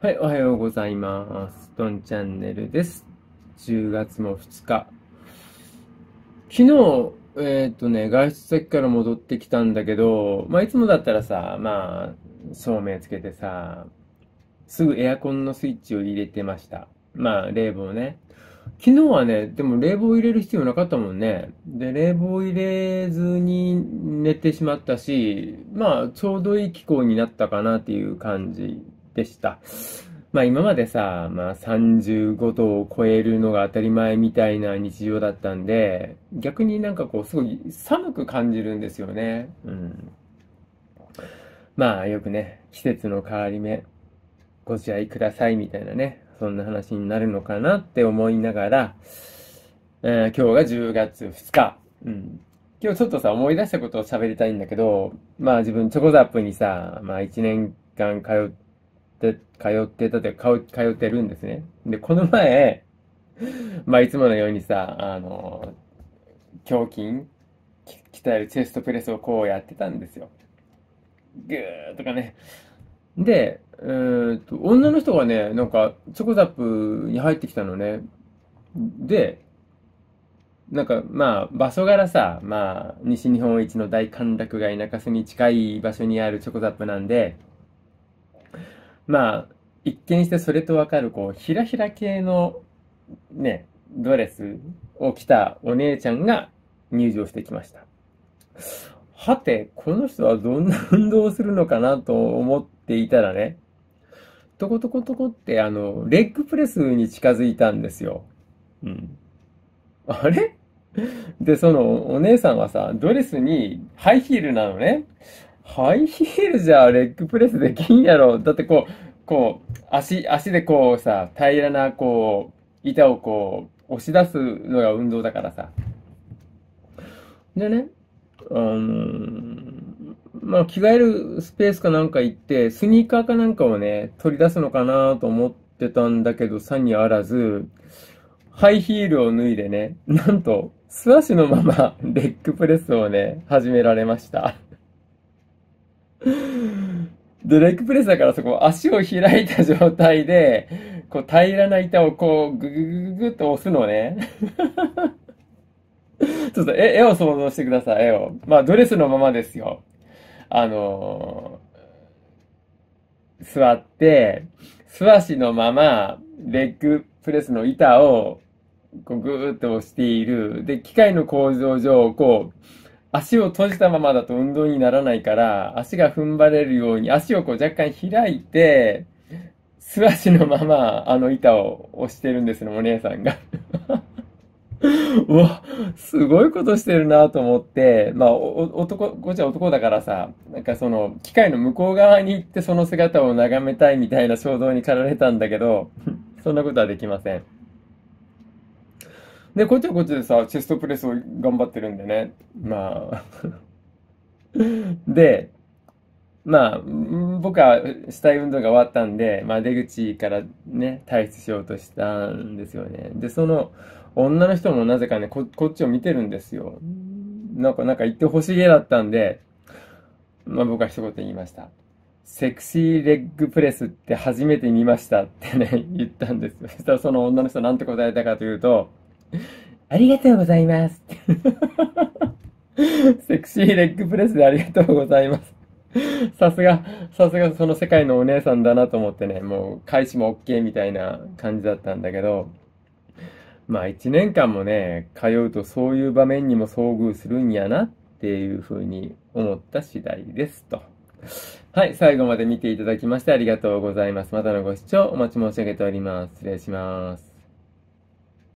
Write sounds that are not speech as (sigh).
はい、おはようございます。ドンチャンネルです。10月も2日。昨日、えっ、ー、とね、外出先から戻ってきたんだけど、まあ、いつもだったらさ、まあ、照明つけてさ、すぐエアコンのスイッチを入れてました。まあ、冷房ね。昨日はね、でも冷房入れる必要なかったもんね。で、冷房入れずに寝てしまったし、まあ、ちょうどいい気候になったかなっていう感じでした。まあ今までさ、まあ35度を超えるのが当たり前みたいな日常だったんで、逆になんかこうすごい寒く感じるんですよね。うん。まあよくね、季節の変わり目、ご自愛くださいみたいなね、そんな話になるのかなって思いながら、えー、今日が10月2日。うん。今日ちょっとさ、思い出したことを喋りたいんだけど、まあ自分チョコザップにさ、まあ1年間通って、て通ってたというか、通ってるんですね。で、この前、(laughs) まあ、いつものようにさ、あの、胸筋、鍛えるチェストプレスをこうやってたんですよ。ぐーとかね。で、えー、っと、女の人がね、なんか、チョコザップに入ってきたのね。で、なんか、まあ、場所柄さ、まあ、西日本一の大歓楽街中洲に近い場所にあるチョコザップなんで、まあ、一見してそれとわかる、こう、ひらひら系の、ね、ドレスを着たお姉ちゃんが入場してきました。はて、この人はどんな運動をするのかなと思っていたらね、トコトコトコってあの、レッグプレスに近づいたんですよ。うん。あれ？(laughs) で、そのお姉さんはさ、ドレスにハイヒールなのね。ハイヒールじゃレッグプレスできんやろ。だってこう、こう、足、足でこうさ、平らなこう、板をこう、押し出すのが運動だからさ。でね、あのー、まあ、着替えるスペースかなんか行って、スニーカーかなんかをね、取り出すのかなと思ってたんだけど、さにあらず、ハイヒールを脱いでね、なんと、素足のままレッグプレスをね、始められました。で、レッグプレスだからそこ足を開いた状態で、こう平らな板をこうグググググっと押すのね。(laughs) ちょっと絵絵を想像してください、絵を。まあドレスのままですよ。あのー、座って、素足のまま、レッグプレスの板を、こうぐーっと押している。で、機械の構造上、こう、足を閉じたままだと運動にならないから、足が踏ん張れるように足をこう若干開いて、素足のままあの板を押してるんですね、お姉さんが。(laughs) うわ、すごいことしてるなと思って、まあ、男、こっちは男だからさ、なんかその、機械の向こう側に行ってその姿を眺めたいみたいな衝動に駆られたんだけど、(laughs) そんなことはできません。で、こっちはこっちでさ、チェストプレスを頑張ってるんでね。まあ (laughs) で、まあ、僕はしたい運動が終わったんで、まあ出口からね、退出しようとしたんですよね。で、その女の人もなぜかね、ここっちを見てるんですよ。なんか、なんか言ってほしげだったんで、まあ僕は一言言いました。セクシーレッグプレスって初めて見ましたってね、言ったんですよ。そしたらその女の人なんて答えたかというと、(laughs) ありがとうございます。(laughs) セクシーレッグプレスでありがとうございます。さすが、さすがその世界のお姉さんだなと思ってね、もう開始も OK みたいな感じだったんだけど、まあ一年間もね、通うとそういう場面にも遭遇するんやなっていうふうに思った次第ですと。はい、最後まで見ていただきましてありがとうございます。またのご視聴お待ち申し上げております。失礼します。